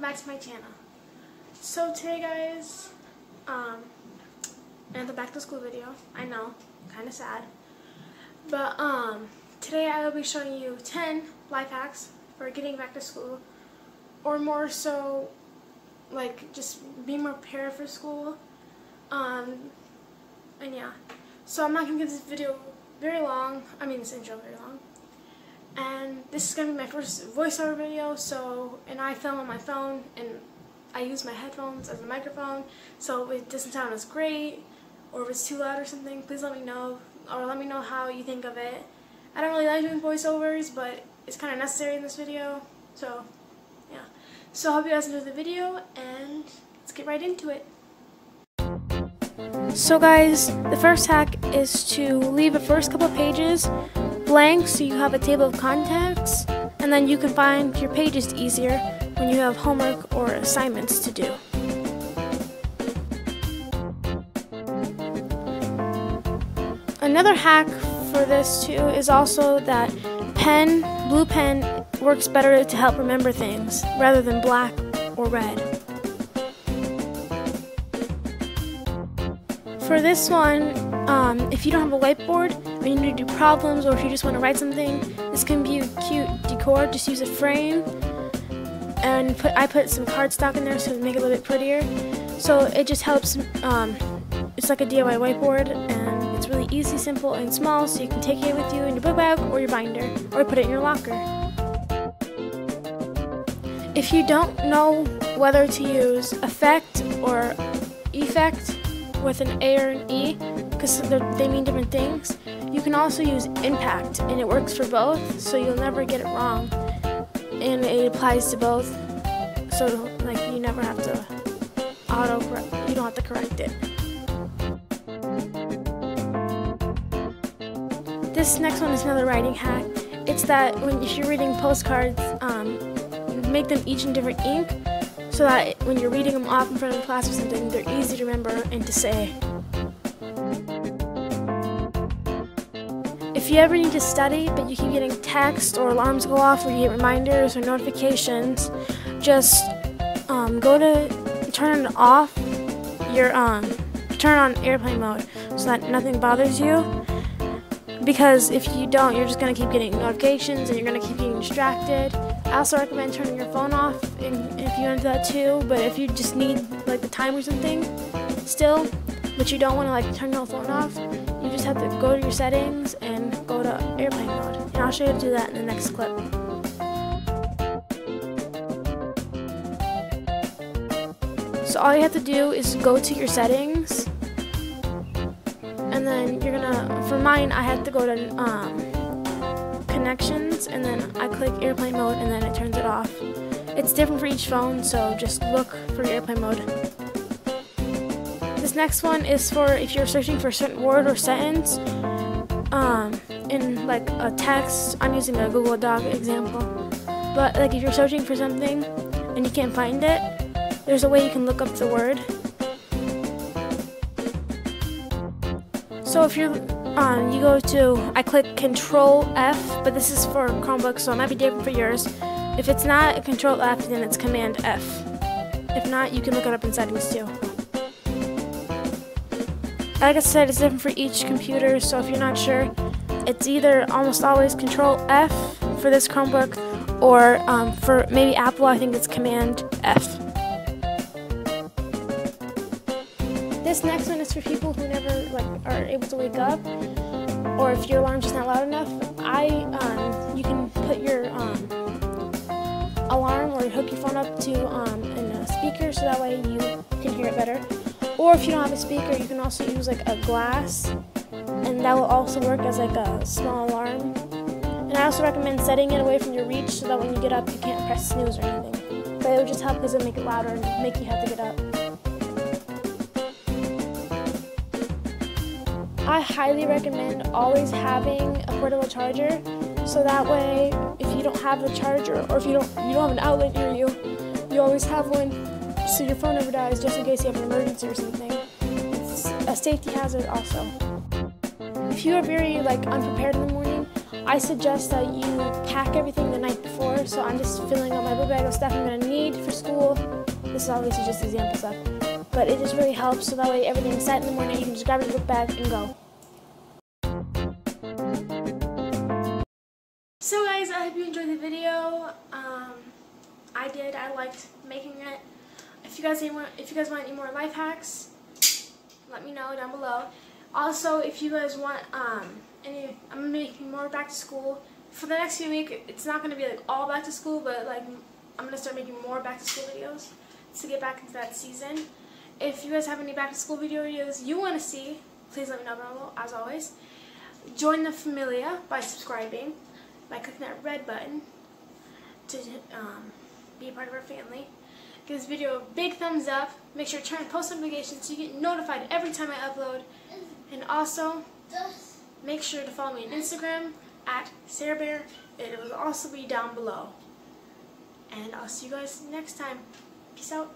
back to my channel. So today guys, um, another back to school video. I know, kind of sad. But um, today I will be showing you 10 life hacks for getting back to school. Or more so, like just be more prepared for school. Um, and yeah. So I'm not going to give this video very long. I mean this intro very long and this is going to be my first voiceover video so and I film on my phone and I use my headphones as a microphone. So if it doesn't sound as great or if it's too loud or something please let me know or let me know how you think of it. I don't really like doing voiceovers but it's kind of necessary in this video so yeah. So I hope you guys enjoy the video and let's get right into it. So guys, the first hack is to leave the first couple pages blank so you have a table of contents and then you can find your pages easier when you have homework or assignments to do. Another hack for this too is also that pen, blue pen, works better to help remember things rather than black or red. For this one, um, if you don't have a whiteboard, when you need to do problems or if you just want to write something, this can be a cute decor. Just use a frame and put I put some cardstock in there so to make it a little bit prettier. So it just helps. Um, it's like a DIY whiteboard and it's really easy, simple, and small. So you can take it with you in your book bag or your binder or put it in your locker. If you don't know whether to use affect or effect with an A or an E, because they mean different things, you can also use impact, and it works for both, so you'll never get it wrong. And it applies to both, so like you never have to auto. You don't have to correct it. This next one is another writing hack. It's that when if you're reading postcards, um, make them each in different ink, so that when you're reading them off in front of the class or something, they're easy to remember and to say. If you ever need to study, but you keep getting texts or alarms go off or you get reminders or notifications, just um, go to turn off, your um, turn on airplane mode so that nothing bothers you. Because if you don't, you're just going to keep getting notifications and you're going to keep getting distracted. I also recommend turning your phone off if you want to do that too, but if you just need like the time or something still, but you don't want to like turn your phone off, you just have to go to your settings and go to airplane mode. And I'll show you how to do that in the next clip. So all you have to do is go to your settings and then you're gonna, for mine I had to go to um, connections and then I click airplane mode and then it turns it off. It's different for each phone so just look for airplane mode. This next one is for if you're searching for a certain word or sentence um, in like a text. I'm using a Google Doc example. But like if you're searching for something and you can't find it, there's a way you can look up the word. So if you're um, you go to, I click Control F, but this is for Chromebook, so it might be different for yours. If it's not Control F, then it's Command F. If not, you can look it up in settings too. Like I said, it's different for each computer, so if you're not sure, it's either almost always Control F for this Chromebook, or um, for maybe Apple, I think it's Command F. This next one is for people who never like are able to wake up, or if your alarm's just not loud enough. I um, you can put your um, alarm or hook your phone up to um, a speaker, so that way you can hear it better. Or if you don't have a speaker, you can also use like a glass, and that will also work as like a small alarm. And I also recommend setting it away from your reach so that when you get up, you can't press snooze or anything. But it would just help because it'll make it louder and make you have to get up. I highly recommend always having a portable charger so that way if you don't have a charger or if you don't you don't have an outlet near you, you always have one so your phone never dies just in case you have an emergency or something. It's a safety hazard also. If you are very like unprepared in the morning, I suggest that you pack everything the night before so I'm just filling out my book bag of stuff I'm going to need for school. This is obviously just example stuff, but it just really helps, so that way everything's set in the morning, you can just grab your book bag and go. So guys, I hope you enjoyed the video. Um, I did. I liked making it. If you guys want, if you guys want any more life hacks, let me know down below. Also, if you guys want um, any, I'm making more back to school for the next few weeks. It's not going to be like all back to school, but like I'm going to start making more back to school videos to get back into that season. If you guys have any back to school video videos you want to see, please let me know down below. As always, join the Familia by subscribing by clicking that red button to um, be a part of our family. Give this video a big thumbs up. Make sure to turn on post notifications so you get notified every time I upload. And also, make sure to follow me on Instagram at Sarah Bear. It will also be down below. And I'll see you guys next time. Peace out.